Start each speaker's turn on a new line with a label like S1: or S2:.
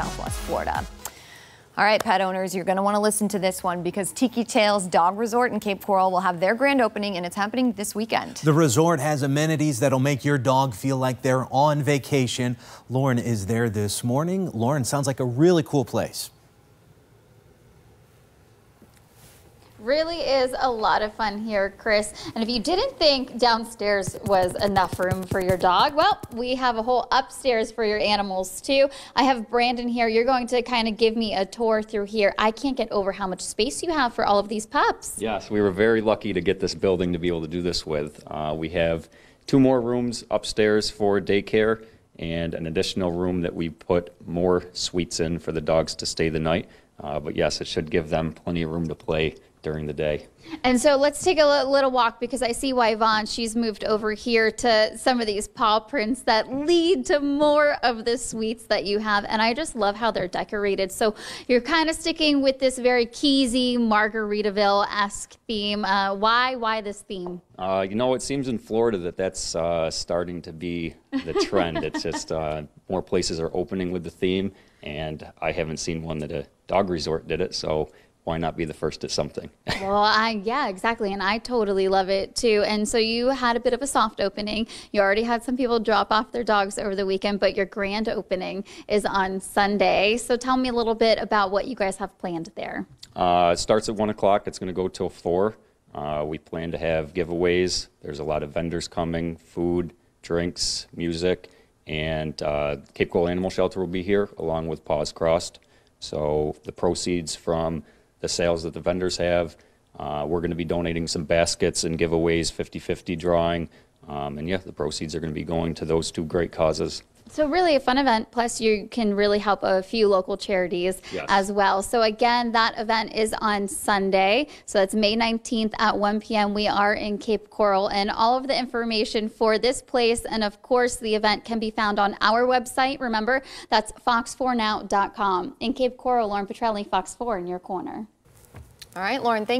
S1: Southwest Florida. All right, pet owners, you're going to want to listen to this one because Tiki Tails Dog Resort in Cape Coral will have their grand opening and it's happening this weekend.
S2: The resort has amenities that'll make your dog feel like they're on vacation. Lauren is there this morning. Lauren, sounds like a really cool place.
S3: Really is a lot of fun here, Chris. And if you didn't think downstairs was enough room for your dog, well, we have a whole upstairs for your animals too. I have Brandon here. You're going to kind of give me a tour through here. I can't get over how much space you have for all of these pups.
S4: Yes, we were very lucky to get this building to be able to do this with. Uh, we have two more rooms upstairs for daycare and an additional room that we put more suites in for the dogs to stay the night. Uh, but yes, it should give them plenty of room to play during the day.
S3: And so let's take a little walk because I see why Vaughn, she's moved over here to some of these paw prints that lead to more of the suites that you have. And I just love how they're decorated. So you're kind of sticking with this very Keysy, Margaritaville-esque theme. Uh, why, why this theme?
S4: Uh, you know, it seems in Florida that that's uh, starting to be the trend. it's just uh, more places are opening with the theme. And I haven't seen one that a dog resort did it. So why not be the first at something?
S3: well, I yeah, exactly, and I totally love it too. And so you had a bit of a soft opening. You already had some people drop off their dogs over the weekend, but your grand opening is on Sunday. So tell me a little bit about what you guys have planned there.
S4: Uh, it starts at one o'clock. It's going to go till four. Uh, we plan to have giveaways. There's a lot of vendors coming, food, drinks, music, and uh, Cape Coral Animal Shelter will be here along with Paws Crossed. So the proceeds from the sales that the vendors have. Uh, we're going to be donating some baskets and giveaways, 50-50 drawing. Um, and yeah, the proceeds are going to be going to those two great causes.
S3: So really a fun event. Plus you can really help a few local charities yes. as well. So again, that event is on Sunday. So that's May 19th at 1 p.m. We are in Cape Coral and all of the information for this place and of course the event can be found on our website. Remember, that's fox4now.com. In Cape Coral, Lauren Petrelli, Fox 4 in your corner.
S1: All right, Lauren, thank you.